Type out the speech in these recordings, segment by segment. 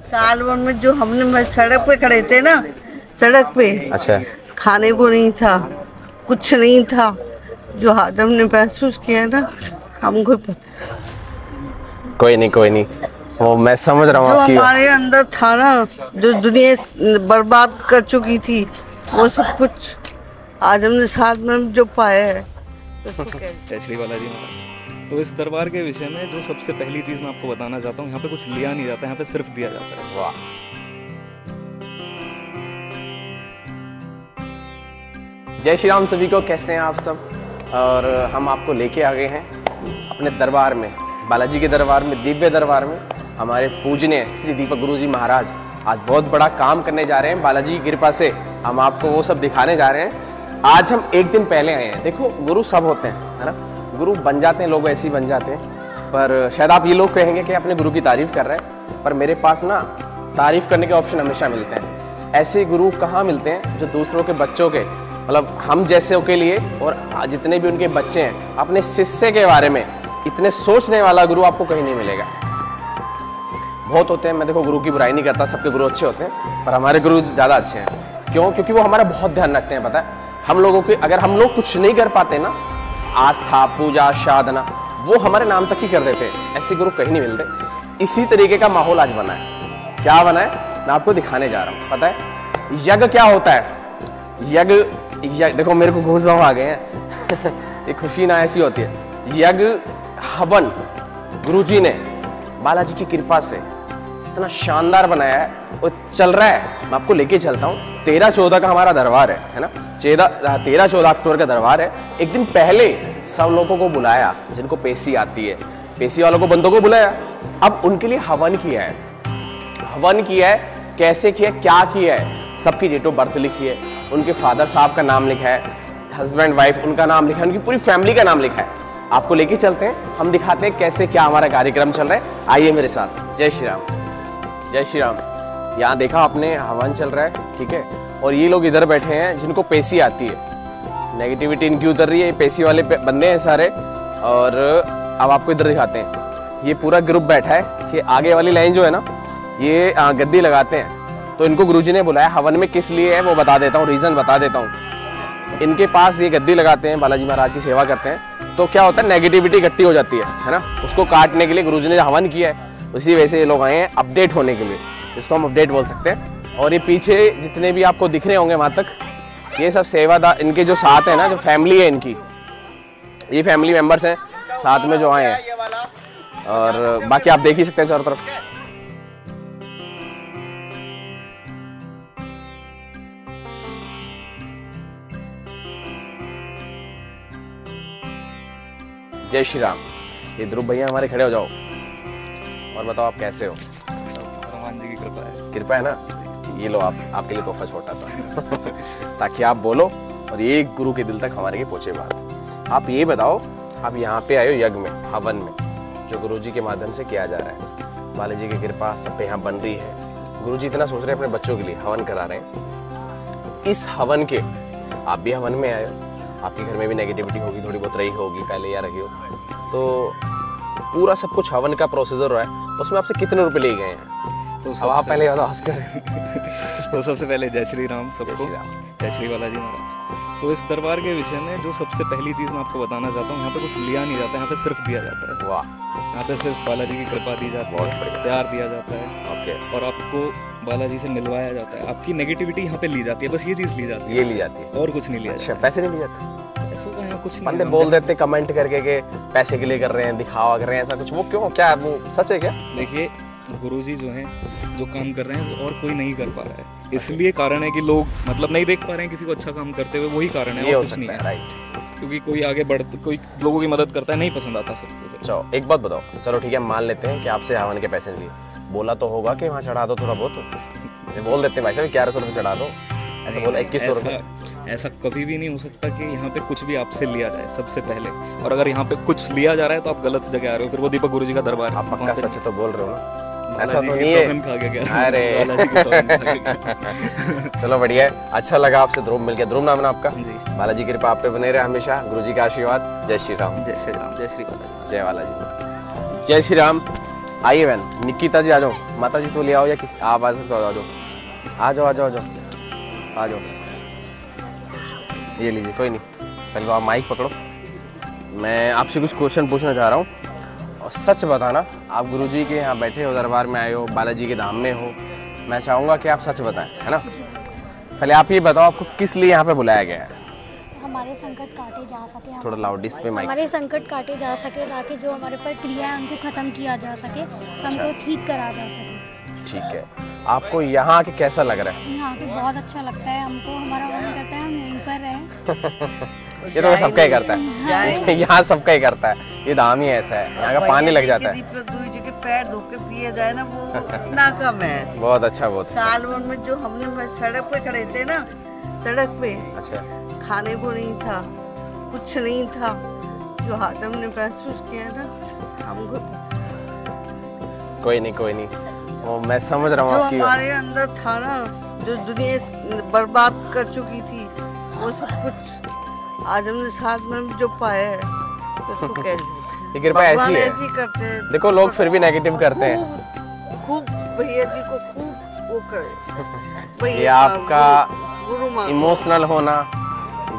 बहुत साल भर में जो हमने सड़क पे खड़े थे ना सड़क पे। अच्छा। खाने को नहीं था कुछ नहीं था। जो आज ने महसूस किया ना हमको पता कोई नहीं कोई नहीं। वो मैं समझ रहा हूँ आपकी हमारे अंदर था ना जो दुनिया बर्बाद कर चुकी थी वो सब कुछ आज हमने साथ में जो पाया है बालाजी महाराज। तो इस दरबार के विषय में जो सबसे पहली चीज़ मैं आपको बताना चाहता हूँ, यहाँ पे कुछ लिया नहीं जाता, यहाँ पे सिर्फ़ दिया जाता है। वाह। जय श्री राम सभी को, कैसे हैं आप सब? और हम आपको लेके आ गए हैं अपने दरबार में, बालाजी के दरबार में, दिव्य दरबार में, हमारे पूजनीय श्री दीपक गुरु जी महाराज। आज बहुत बड़ा काम करने जा रहे हैं, बालाजी की कृपा से हम आपको वो सब दिखाने जा रहे हैं। आज हम एक दिन पहले आए हैं। देखो, गुरु सब होते हैं, है ना? गुरु बन जाते हैं, लोग ऐसे ही बन जाते हैं। पर शायद आप ये लोग कहेंगे कि अपने गुरु की तारीफ़ कर रहे हैं, पर मेरे पास ना तारीफ़ करने के ऑप्शन हमेशा मिलते हैं। ऐसे गुरु कहाँ मिलते हैं जो दूसरों के बच्चों के मतलब हम जैसे के लिए और जितने भी उनके बच्चे हैं, अपने शिष्य के बारे में इतने सोचने वाला गुरु आपको कहीं नहीं मिलेगा। बहुत होते हैं, मैं देखो गुरु की बुराई नहीं करता, सबके गुरु अच्छे होते हैं, पर हमारे गुरु ज़्यादा अच्छे हैं। क्यों? क्योंकि वो हमारा बहुत ध्यान रखते हैं, पता है? हम लोगों के, अगर हम लोग कुछ नहीं कर पाते ना आस्था, पूजा, साधना, वो हमारे नाम तक ही कर देते हैं। ऐसे गुरु कहीं नहीं मिलते। इसी तरीके का माहौल आज बना है। क्या बना है? मैं आपको दिखाने जा रहा हूँ। पता है? यज्ञ क्या होता है? यज्ञ यज्ञ, देखो, मेरे को घूस आ गए हैं। ये खुशी ना ऐसी होती है। यज्ञ हवन, गुरुजी ने बालाजी की कृपा से इतना शानदार बनाया है। और चल रहा है। मैं आपको लेके चलता हूँ। तेरह चौदह का हमारा दरबार है है ना? चौदह तेरह चौदह अक्टूबर का दरबार है। एक दिन पहले सब लोगों को बुलाया, जिनको पेशी आती है। पेशी वालों को, बंदों को बुलाया। अब उनके लिए हवन किया है। हवन किया है, कैसे किया है, क्या किया है, सबकी डेट ऑफ़ बर्थ लिखी है। उनके फादर साहब का नाम लिखा है, हस्बैंड वाइफ उनका नाम लिखा है, उनकी पूरी फैमिली का नाम लिखा है। आपको लेके चलते हैं, हम दिखाते हैं कैसे क्या हमारा कार्यक्रम चल रहा है। आइए मेरे साथ। जय श्री राम। जय श्री राम। यहाँ देखा आपने, हवन चल रहा है, ठीक है? और ये लोग इधर बैठे हैं, जिनको पेशी आती है। नेगेटिविटी इनकी उतर रही है पेशी वाले पे बंदे हैं सारे। और अब आपको इधर दिखाते हैं। ये पूरा ग्रुप बैठा है ये आगे वाली लाइन जो है ना, ये गद्दी लगाते हैं। तो इनको गुरुजी ने बुलाया, हवन में किस लिए है वो बता देता हूँ रीज़न बता देता हूँ। इनके पास ये गद्दी लगाते हैं, बालाजी महाराज की सेवा करते हैं। तो क्या होता है नेगेटिविटी इकट्ठी हो जाती है है ना? उसको काटने के लिए गुरुजी ने हवन किया है। उसी वजह से ये लोग आए हैं अपडेट होने के लिए। इसको हम अपडेट बोल सकते हैं। और ये पीछे जितने भी आपको दिख रहे होंगे वहाँ तक, ये सब सेवादार इनके जो साथ है ना, जो फैमिली है इनकी, ये फैमिली मेंबर्स हैं, साथ में जो आए हैं। और बाकी आप देख ही सकते हैं चारों तरफ़। जय श्री राम। ये ध्रुव भैया हमारे खड़े हो जाओ। और बताओ आप कैसे हो? हनुमान जी की कृपा है। कृपा है ना? ये लो आप आपके लिए तोहफा छोटा सा। ताकि आप बोलो और ये गुरु के दिल तक हमारे के पहुँचे बात। आप ये बताओ आप यहाँ पे आए हो यज्ञ में हवन में जो गुरु जी के माध्यम से किया जा रहा है। बालाजी की कृपा सब पे यहाँ बन रही है। गुरु जी इतना सोच रहे हैं अपने बच्चों के लिए हवन करा रहे हैं। इस हवन के आप भी हवन में आए हो। आपके घर में भी नेगेटिविटी होगी थोड़ी बहुत रही होगी पहले या रही हो। तो पूरा सब कुछ हवन का प्रोसीजर है उसमें आपसे कितने रुपए ले गए हैं? तो अब आप पहले बताओ तो सबसे पहले जय श्री राम सबको। जय श्री बालाजी महाराज। तो इस दरबार के विषय में जो सबसे पहली चीज़ मैं आपको बताना चाहता हूँ यहाँ पे कुछ लिया नहीं जाता यहाँ पे सिर्फ़ दिया जाता है। वाह। यहाँ पे सिर्फ़ बालाजी की कृपा दी जाती है। प्यार दिया जाता है ओके। और आपको बालाजी से मिलवाया जाता है। आपकी नेगेटिविटी यहाँ पे ली जाती है बस ये चीज़ ली जाती है। ये ली जाती है। है और कुछ नहीं लिया अच्छा पैसे नहीं लिए जाते? जाता का यहाँ कुछ नहीं बंदे बोल देते कमेंट करके के पैसे के लिए कर रहे हैं दिखावा कर रहे हैं ऐसा कुछ। वो क्यों क्या वो सच है क्या? देखिए गुरुजी जो हैं जो काम कर रहे हैं वो और कोई नहीं कर पा रहा है। इसलिए कारण है कि लोग मतलब नहीं देख पा रहे हैं किसी को अच्छा काम करते हुए वही कारण है और कुछ नहीं है राइट क्योंकि कोई आगे बढ़ कोई लोगों की मदद करता है नहीं पसंद आता सबको चलो एक बात बताओ। चलो ठीक है मान लेते हैं कि आपसे हवन के पैसे लिए। बोला तो होगा कि वहाँ चढ़ा दो थोड़ा बहुत। बोल देते भाई साहब ग्यारह सौ रुपये चढ़ा दो। ऐसा बोला इक्कीस सौ रुपये ऐसा कभी भी नहीं हो सकता कि यहाँ पे कुछ भी आपसे लिया जाए सबसे पहले। और अगर यहाँ पे कुछ लिया जा रहा है तो आप गलत जगह आ रहे हो फिर वो दीपक गुरु जी का दरबार आप पक्का सच तो बोल रहे हो ना। ऐसा तो नहीं है। अरे। चलो बढ़िया अच्छा लगा आपसे ध्रुव मिल गया ध्रुव नाम है आपका? बालाजी की कृपा आप पे बने रहे हमेशा। गुरु जी का आशीर्वाद। जय श्री राम। जय श्री राम। जय श्री बालाजी। जय बालाजी। जय श्री राम। आइए बहन। निकिता जी आ जाओ। माता जी को ले आओ या किस आप आ सकते हो आ जाओ। आ जाओ आ जाओ आ जाओ। आ जाओ। ये लीजिए कोई नहीं। पहले आप माइक पकड़ो। मैं आपसे कुछ क्वेश्चन पूछना चाह रहा हूँ। और सच बताना आप गुरुजी के यहाँ बैठे हो दरबार में आए हो बालाजी के धाम में हो मैं चाहूँगा कि आप सच बताएँ है ना? पहले आप ये बताओ आपको किस लिए यहाँ पे बुलाया गया है? हमारे संकट काटे जा सके थोड़ा लाउड इस पे माइक हमारे संकट काटे जा सके ताकि जो हमारे पर क्रिया है उनको ख़त्म किया जा सके हमको अच्छा। ठीक करा जा सके। ठीक है। आपको यहाँ आके कैसा लग रहा है? यहाँ पे बहुत अच्छा लगता है हमको हमारा मन करता है हम यहीं पर रहें। ये तो सबका ही करता है। यहाँ सबका ही करता है। ये धाम ही ऐसा है। यहाँ का पानी लग जाता है। पैर धो के पिए जाए ना वो ना कम है। बहुत अच्छा बहुत साल भर में जो हमने सड़क पे खड़े थे ना सड़क पे अच्छा। खाने को नहीं था कुछ नहीं था। जो हाथ हमने महसूस किया ना हमको कोई नहीं कोई नहीं। वो मैं समझ रहा हूँ जो हमारे अंदर था ना जो दुनिया बर्बाद कर चुकी थी वो सब कुछ आज हमने साथ में जो पाया है तो उसको कैसे? कृपा ऐसी है। ऐसी करते हैं। देखो लोग फिर भी नेगेटिव करते हैं। खूब भैया जी को खूब वो करे। ये आपका इमोशनल होना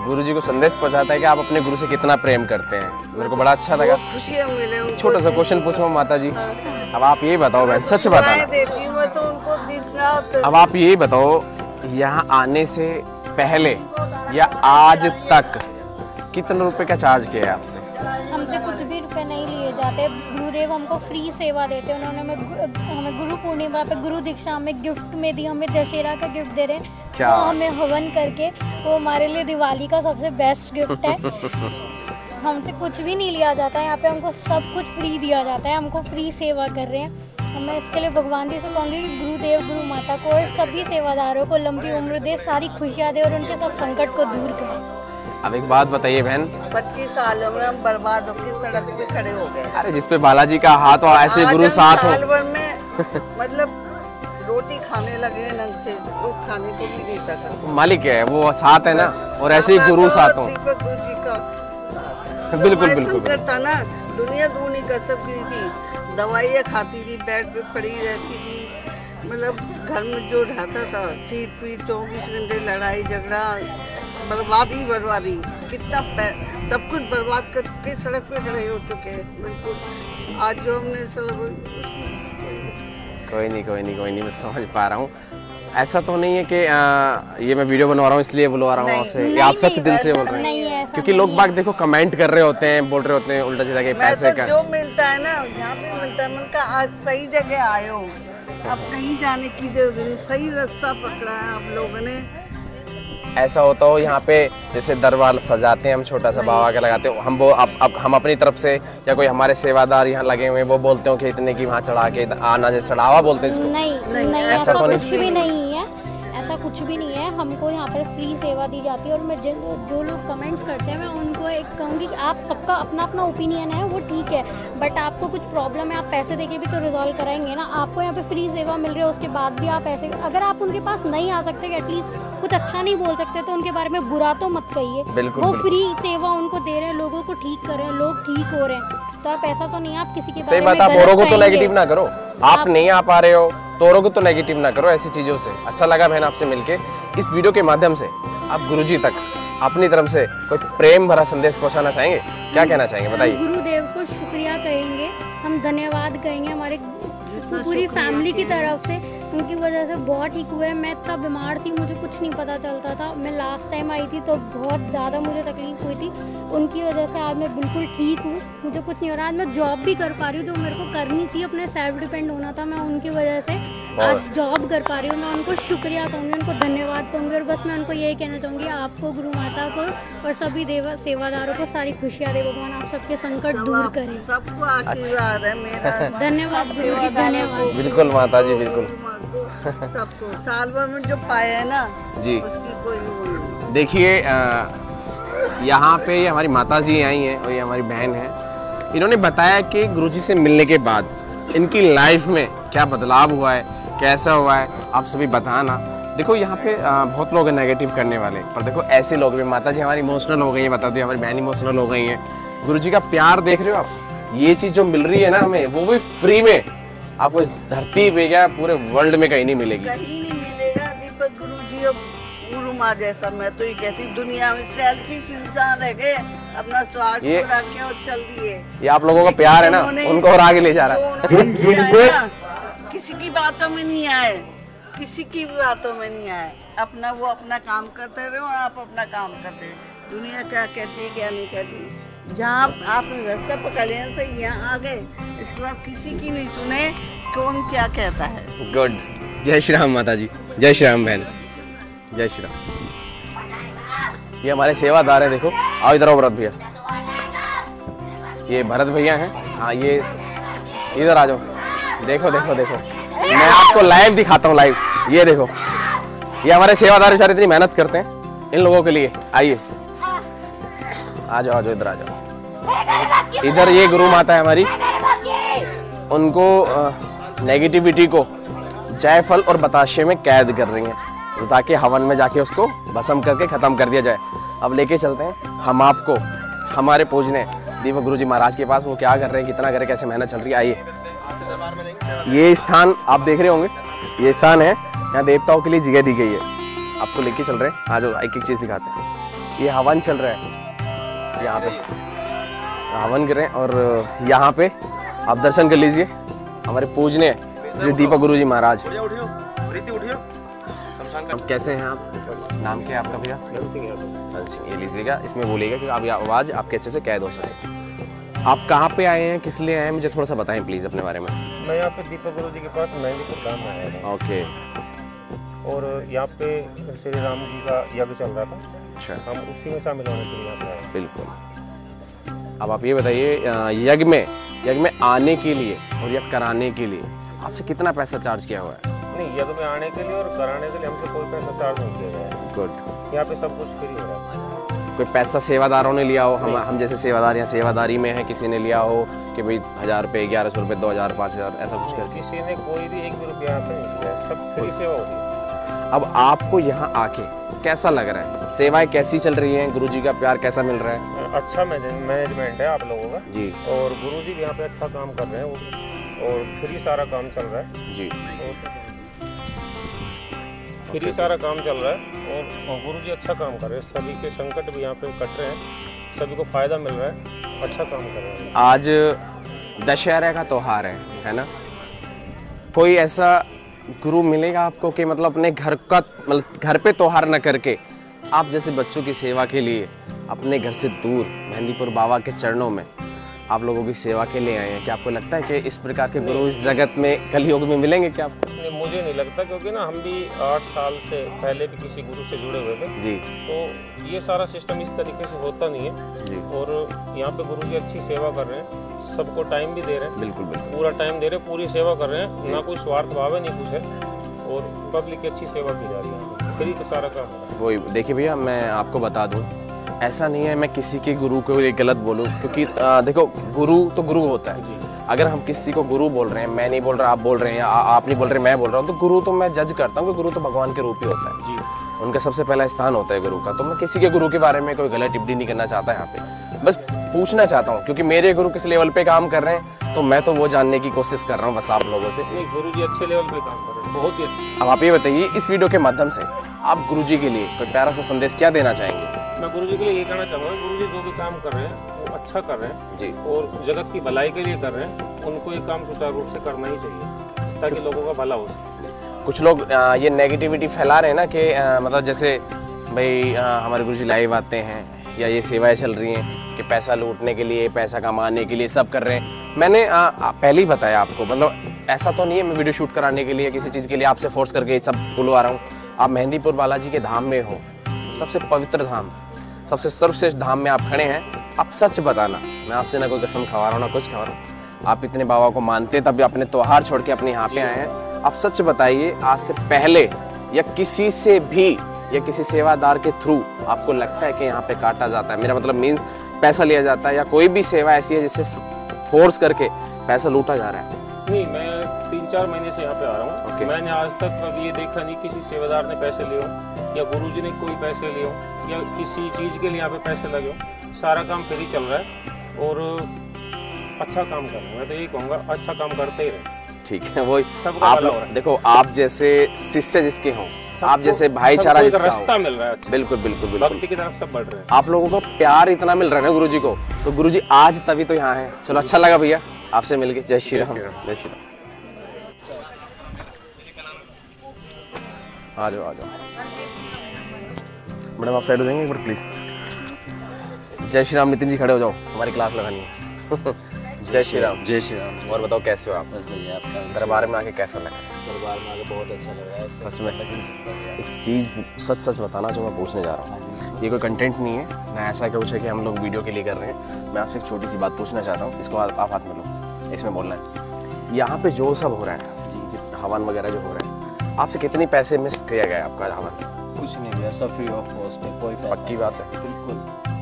गुरु जी को संदेश पहुंचाता है कि आप अपने गुरु से कितना प्रेम करते हैं। मेरे को बड़ा अच्छा लगा। खुशियाँ मिले छोटा सा क्वेश्चन पूछो माता जी अब आप ये बताओ बहन सच बताना। हूँ तो अब आप ये बताओ यहाँ आने से पहले या आज तक? कितने रुपए का चार्ज किया है आपसे? हमसे कुछ भी रुपए नहीं लिए जाते। गुरुदेव हमको फ्री सेवा देते हैं। उन्होंने हमें हमें गुरु पूर्णिमा पे गुरु दीक्षा हमें गिफ्ट में दी हमें दशहरा का गिफ्ट दे रहे हैं। क्या? वो हमें हवन करके वो हमारे लिए दिवाली का सबसे बेस्ट गिफ्ट है। हमसे कुछ भी नहीं लिया जाता। है यहाँ पे हमको सब कुछ फ्री दिया जाता है। हमको फ्री सेवा कर रहे हैं। मैं इसके लिए भगवान जी से कहूँगी कि गुरुदेव गुरु माता को और सभी सेवादारों को लंबी उम्र दे सारी खुशियाँ दे और उनके सब संकट को दूर करे। अब एक बात बताइए बहन। पच्चीस सालों में हम बर्बाद होकर सड़क पे खड़े हो गए। अरे जिसपे बालाजी का हाथ हो ऐसे गुरु साथ हो। में मतलब रोटी खाने लगे नंग से वो खाने को भी नहीं था। मालिक है वो साथ है ना और ऐसे ही गुरु साथ हो। बिल्कुल, बिल्कुल, संकट था ना दुनिया दूनी कर सकती थी। दवाइयाँ खाती थी, बेड पे पड़ी रहती थी। मतलब घर में जो रहता था चीट पीट चौबीस घंटे लड़ाई, झगड़ा, बर्बादी बर्बादी। कितना सब कुछ बर्बाद करके सड़क पे खड़े हो चुके हैं, बिल्कुल। आज जो हमने सब कोई नहीं कोई नहीं कोई नहीं, मैं समझ पा रहा हूँ। ऐसा तो नहीं है कि आ, ये मैं वीडियो बनवा रहा हूँ इसलिए बुलवा रहा हूँ आपसे। ये आप सच दिल से बोल रहे हैं। नहीं है क्योंकि लोग बाग देखो कमेंट कर रहे होते हैं बोल रहे होते हैं उल्टा सीधा कि मैं पैसे तो का। जो मिलता है ना यहाँ पे मिलता है मैंने कहा आज सही जगह आए हो। अब कहीं जाने की ज़रूरत नहीं सही रास्ता पकड़ा है आप लोगों ने। ऐसा होता हो यहाँ पे जैसे दरबार सजाते हैं हम छोटा सा बाबा का लगाते हो हम वो अब अब हम अपनी तरफ़ से या कोई हमारे सेवादार यहाँ लगे हुए हैं वो बोलते हो कि इतने की वहाँ चढ़ा के आना जैसे चढ़ावा बोलते हैं इसको। नहीं नहीं, ऐसा तो नहीं। कुछ भी नहीं कुछ भी नहीं है हमको यहाँ पर फ्री सेवा दी जाती है और मैं जिन जो लोग कमेंट्स करते हैं मैं उनको एक कहूँगी कि आप सबका अपना अपना ओपिनियन है वो ठीक है। बट आपको कुछ प्रॉब्लम है आप पैसे देके भी तो रिजॉल्व कराएँगे ना। आपको यहाँ पे फ्री सेवा मिल रही है उसके बाद भी आप ऐसे अगर आप उनके पास नहीं आ सकते एटलीस्ट कुछ अच्छा नहीं बोल सकते तो उनके बारे में बुरा तो मत कहिए। वो फ्री सेवा उनको दे रहे हैं लोगों को ठीक कर रहे हैं लोग ठीक हो रहे हैं। तो आप ऐसा तो नहीं आप किसी के सही बात आप औरों को तो नेगेटिव ना करो। आप नहीं आ पा रहे हो तो औरों को तो नेगेटिव ना करो ऐसी चीज़ों से। अच्छा लगा बहन आपसे मिलके। इस वीडियो के माध्यम से आप गुरुजी तक अपनी तरफ़ से कोई प्रेम भरा संदेश पहुंचाना चाहेंगे? क्या कहना चाहेंगे? बताइए। गुरुदेव को शुक्रिया कहेंगे। हम धन्यवाद कहेंगे हमारे पूरी फैमिली की तरफ़ से। उनकी वजह से बहुत ठीक हुए मैं इतना बीमार थी मुझे कुछ नहीं पता चलता था। मैं लास्ट टाइम आई थी तो बहुत ज़्यादा मुझे तकलीफ़ हुई थी। उनकी वजह से आज मैं बिल्कुल ठीक हूँ। मुझे कुछ नहीं हो रहा। आज मैं जॉब भी कर पा रही हूँ जो मेरे को करनी थी अपने सेल्फ डिपेंड होना था। मैं उनकी वजह से आज जॉब कर पा रही हूँ। मैं उनको शुक्रिया कहूँगी उनको धन्यवाद कहूँगी और बस मैं उनको यही कहना चाहूँगी आपको गुरु माता को और सभी देव सेवादारों को सारी खुशियाँ दे। भगवान आप सबके संकट दूर करें। सबको आशीर्वाद है मेरा। धन्यवाद गुरु जी धन्यवाद। बिल्कुल माता जी बिल्कुल। सबको। साल भर में जो पाया है ना जी। उसकी कोई देखिए यहाँ पे ये हमारी माता जी आई हैं और ये हमारी बहन है। इन्होंने बताया कि गुरुजी से मिलने के बाद इनकी लाइफ में क्या बदलाव हुआ है कैसा हुआ है आप सभी बताना। देखो यहाँ पे बहुत लोग हैं नेगेटिव करने वाले पर देखो ऐसे लोग भी माता जी हमारी इमोशनल हो गई है बता दो हमारी बहन इमोशनल हो गई है। गुरु जी का प्यार देख रहे हो आप? ये चीज़ जो मिल रही है ना हमें वो भी फ्री में। आपको इस धरती पे क्या पूरे वर्ल्ड में कहीं नहीं मिलेगी? कहीं नहीं मिलेगा दीपक गुरु जी और गुरु माँ जैसा मैं तो ये कहती हूँ, दुनिया में सेल्फिश इंसान रह गए अपना स्वार्थ ये- के और चल दिए। ये आप लोगों का प्यार है ना उनको और आगे ले जा रहा है। है किसी की बातों में नहीं आए किसी की भी बातों में नहीं आए। अपना वो अपना काम करते रहे और आप अपना काम करते दुनिया क्या कहती है क्या नहीं कहती? जहाँ आपने रास्ता पकड़ लिया से यहाँ आ गए। इसके बाद किसी की नहीं सुने कौन क्या कहता है। गुड जय श्री राम माता जी जय श्री राम बहन। जय श्री राम। ये हमारे सेवादार हैं, देखो। आओ इधर आओ भरत भैया। ये भरत भैया हैं। हाँ ये इधर आ जाओ। देखो देखो देखो। मैं आपको लाइव दिखाता हूँ लाइव ये देखो। ये हमारे सेवादार बेचारे इतनी मेहनत करते हैं इन लोगों के लिए। आइए। आ जाओ आ जाओ, इधर आ जाओ। इधर ये गुरु माता है हमारी। उनको नेगेटिविटी को जायफल और बताशे में कैद कर रही हैं। ताकि हवन में जाके उसको भस्म करके ख़त्म कर दिया जाए। अब लेके चलते हैं। हम आपको, हमारे पूजने, दीपक गुरु जी महाराज के पास, वो क्या कर रहे हैं, कितना कर रहे हैं, कैसे मेहनत चल रही है, आइए। ये स्थान, आप देख रहे होंगे, ये स्थान है, यहाँ देवताओं के लिए जगह दी गई है। आपको लेके चल रहे हैं। आ जाओ एक एक चीज़ दिखाते हैं। ये हवन चल रहा है। यहाँ पे। हवन करें और यहाँ पे आप दर्शन कर लीजिए। हमारे पूजने श्री दीपक गुरु जी महाराज। अब कैसे हैं आप? नाम क्या है आपका भैया? धन सिंह ये लीजिएगा इसमें बोलिएगा कि आप आवाज़ आपके अच्छे से कैद हो सके आप कहाँ पे आए हैं किस लिए आए हैं? मुझे थोड़ा सा बताएँ प्लीज़ अपने बारे में। मैं यहाँ पे दीपक गुरु जी के पास मेहंदीपुर गाँव में आया था ओके और यहाँ पे श्री राम जी का यज्ञ चल रहा था। अच्छा। हम उसी में शामिल होने के लिए यहाँ पे आए बिल्कुल। अब आप ये बताइए यज्ञ में यज्ञ में आने के लिए और यज्ञ कराने के लिए आपसे कितना पैसा चार्ज किया हुआ है? नहीं यज्ञ में आने के लिए और कराने के लिए हमसे कोई पैसा चार्ज नहीं किया गया है। गुड यहाँ पे सब कुछ फ्री हो रहा है। कोई पैसा सेवादारों ने लिया हो? हम हम जैसे सेवादार या सेवादारी में है किसी ने लिया हो कि भाई हज़ार रुपये ग्यारह सौ रुपये दो हज़ार पाँच हज़ार ऐसा कुछ करके? किसी ने कोई भी एक भी रुपया नहीं सब फ्री सेवा हो रही अब आपको यहाँ आके कैसा लग रहा है? सेवाएँ कैसी चल रही हैं? गुरु जी का प्यार कैसा मिल रहा है? अच्छा मैनेजमेंट है आप लोगों का। जी। और गुरु जी भी यहाँ पे अच्छा काम कर रहे हैं और फ्री सारा काम चल रहा है। जी। फ्री सारा काम चल रहा है। और, और गुरु जी अच्छा काम कर रहे हैं। सभी के संकट भी यहाँ पे कट रहे हैं। सभी को फ़ायदा मिल रहा है। अच्छा काम कर रहे हैं। आज दशहरा का त्योहार है है ना? कोई ऐसा गुरु मिलेगा आपको कि मतलब अपने घर का मतलब घर पे त्योहार न करके, आप जैसे बच्चों की सेवा के लिए, अपने घर से दूर, मेहंदीपुर बाबा के चरणों में, आप लोगों की सेवा के लिए आए हैं। क्या आपको लगता है कि इस प्रकार के गुरु इस जगत में कलयुग में मिलेंगे क्या? आपको नहीं लगता क्योंकि ना हम भी आठ साल से पहले भी किसी गुरु से जुड़े हुए थे। जी। तो ये सारा सिस्टम इस तरीके से होता नहीं है। जी। और यहाँ पे गुरु जी अच्छी सेवा कर रहे हैं। सबको टाइम भी दे रहे हैं। बिल्कुल बिल्कुल। पूरा टाइम दे रहे हैं पूरी सेवा कर रहे हैं। ना कोई स्वार्थ भाव है नहीं कुछ है। और पब्लिक की अच्छी सेवा की जा रही है। फ्री का सारा काम वही देखिए भैया मैं आपको बता दूँ ऐसा नहीं है मैं किसी के गुरु को ये गलत बोलूँ क्योंकि देखो गुरु तो गुरु होता है। अगर हम किसी को गुरु बोल रहे हैं मैं नहीं बोल रहा आप बोल रहे हैं आप नहीं बोल रहे मैं बोल रहा हूँ तो गुरु तो मैं जज करता हूँ कि गुरु तो भगवान के रूप ही होता है। जी। उनका सबसे पहला स्थान होता है गुरु का। तो मैं किसी के गुरु के बारे में कोई गलत टिप्पणी नहीं करना चाहता यहाँ पे। बस पूछना चाहता हूँ क्योंकि मेरे गुरु किस लेवल पे काम कर रहे हैं तो मैं तो वो जानने की कोशिश कर रहा हूँ बस आप लोगों से। गुरु जी अच्छे लेवल पे काम कर रहे हैं बहुत ही अच्छे। अब आप ये बताइए इस वीडियो के माध्यम से आप गुरु जी के लिए कोई प्यारा सा संदेश क्या देना चाहेंगे? मैं गुरु जी के लिए ये कहना चाहूँगा गुरु जी जो भी काम कर रहे हैं वो अच्छा कर रहे हैं जी। और जगत की भलाई के लिए कर रहे हैं उनको ये काम सुचारू रूप से करना ही चाहिए ताकि लोगों का भला हो सके। कुछ लोग ये नेगेटिविटी फैला रहे हैं ना कि मतलब जैसे भाई हमारे गुरु जी लाइव आते हैं या ये सेवाएँ चल रही हैं कि पैसा लूटने के लिए पैसा कमाने के लिए सब कर रहे हैं। मैंने अ, अ, पहले ही बताया आपको मतलब ऐसा तो नहीं है मैं वीडियो शूट कराने के लिए किसी चीज़ के लिए आपसे फोर्स करके सब बुलवा रहा हूँ। आप मेहंदीपुर बालाजी के धाम में हो सबसे पवित्र धाम सबसे सर्वश्रेष्ठ धाम में आप खड़े हैं, आप सच बताना। मैं आपसे ना कोई कसम खवा रहा हूँ, ना कुछ खवा रहा हूँ। आप इतने बाबा को मानते तब भी अपने त्योहार छोड़ के अपने यहाँ पे आए हैं। आप सच बताइए, आज से पहले या किसी से भी, या किसी सेवादार के थ्रू आपको लगता है कि यहाँ पे काटा जाता है? मेरा मतलब मीन्स पैसा लिया जाता है, या कोई भी सेवा ऐसी है जिससे फोर्स करके पैसा लूटा जा रहा है? नहीं, मैं चार महीने से यहाँ पे आ रहा हूँ। Okay. मैंने आज तक कभी ये देखा नहीं किसी सेवादार ने पैसे लिए हो या गुरु जी ने कोई पैसे लिए हो या किसी चीज़ के लिए यहाँ पे पैसे लगे हो। सारा काम फ्री चल रहा है और अच्छा काम कर रहे हैं। मैं तो यही कहूँगा अच्छा काम करते ही रहे। ठीक है वो सबका आप हो रहा है। देखो आप जैसे शिष्य जिसके हों आप जैसे भाईचारा जिसका रास्ता मिल रहा है अच्छा। बिल्कुल बिल्कुल बिल्कुल। भक्ति की तरफ़ सब बढ़ रहे हैं। आप लोगों को प्यार इतना मिल रहा है ना गुरुजी को तो गुरुजी आज तभी तो यहाँ है। चलो अच्छा लगा भैया आपसे मिलके। जय श्री श्री राम। जय श्री राम। आ जाओ आ जाओ मैडम आप साइड हो जाएँगे एक बार प्लीज़ जय श्री राम नितिन जी खड़े हो जाओ। हमारी क्लास लगानी है। जय श्री राम। जय श्री राम। और बताओ कैसे हो आप? बस भैया आपका दरबार में आके कैसा लगा? दरबार में आके बहुत अच्छा लग रहा है सच में एक चीज़ सच सच बताना जो मैं पूछने जा रहा हूँ। ये कोई कंटेंट नहीं है। ना ऐसा कुछ है कि हम लोग वीडियो के लिए कर रहे हैं? मैं आपसे एक छोटी सी बात पूछना चाहता हूँ। इसको आप आप हाथ में लो। इसमें बोलना है। यहाँ पे जो सब हो रहा है जी जी हवन वगैरह जो हो रहा है आपसे कितने पैसे मिस किया गया आपका हवन कुछ नहीं भैया सब फ्री ऑफ़ कॉस्ट है कोई पैसा पक्की बात है। बिल्कुल।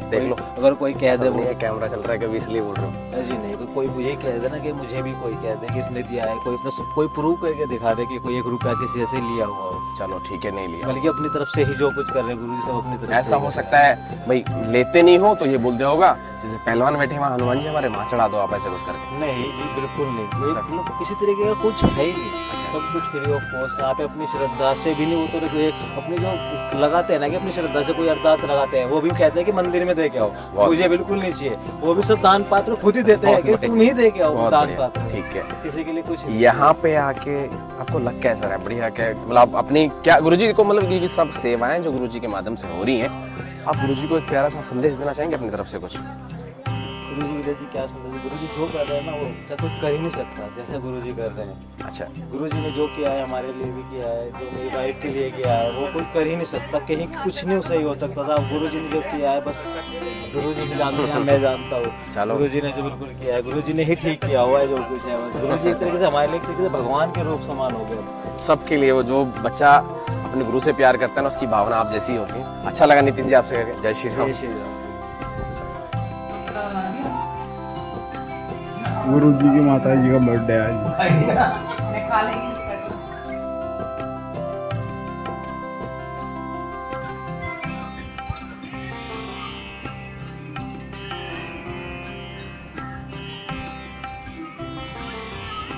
देख लो। अगर कोई कह दे है कैमरा चल रहा है कभी इसलिए बोल रहा हूँ। ऐसी नहीं कोई कोई मुझे कह दे ना कि मुझे भी कोई कह दे कि इसने दिया है कोई अपना सब- कोई प्रूव करके दिखा दे कि कोई एक रुपया किसी से लिया हुआ हो। चलो ठीक है नहीं लिया। बल्कि अपनी तरफ़ से ही जो कुछ कर रहे हैं गुरु जी सब अपनी तरफ़ ऐसा हो सकता है भाई लेते नहीं हो तो ये बोल दिया होगा। जैसे पहलवान बैठे हैं वहाँ हनुमान जी हमारे वहाँ चढ़ा दो आप ऐसे कुछ करके। नहीं बिल्कुल नहीं। मतलब किसी तरीके का कुछ है ही नहीं। सब कुछ फ्री ऑफ़ कॉस्ट यहाँ पे अपनी श्रद्धा से भी नहीं वो तो अपनी जो लगाते हैं ना कि अपनी श्रद्धा से कोई अरदास लगाते हैं वो भी कहते हैं कि मंदिर में दे के आओ मुझे बिल्कुल नहीं चाहिए। वो भी सब दान पात्र खुद ही देते हैं कि। तुम ही दे के आओ दान पात्र। ठीक है। किसी के लिए कुछ यहाँ पे आके आपको लग कैसा रहा है? बढ़िया क्या मतलब अपनी क्या गुरुजी को मतलब ये सब सेवाएँ जो गुरुजी के माध्यम से हो रही हैं आप गुरुजी को एक प्यारा सा संदेश देना चाहेंगे अपनी तरफ़ से कुछ? गुरु जी गुरु जी क्या संदेश? गुरु जी जो कर रहे हैं ना वो ऐसा कोई कर ही नहीं सकता जैसे गुरु जी कर रहे हैं। अच्छा। गुरु जी ने जो किया है हमारे लिए भी किया है जो मेरी वाइफ के लिए किया है वो कोई कर ही नहीं सकता कहीं कुछ नहीं सही हो सकता था। गुरु जी ने जो किया है बस गुरु जी भी जानते हैं मैं जानता हूँ। गुरु जी ने जो बिल्कुल किया है गुरु जी ने ही ठीक किया हुआ है जो कुछ है गुरु जी एक तरीके से हमारे लिए एक तरीके से भगवान के रूप समान हो गए। सबके लिए वो जो बच्चा अपने गुरु से प्यार करता है ना उसकी भावना आप जैसी होती है। अच्छा लगा नितिन जी आपसे करके। जय श्री राम। श्री गुरु जी की माता जी का बर्थडे है आज।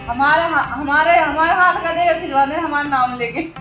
हमारे हमारे हमारे हाथ का देगा खिंचवा दे हमारा नाम लेके।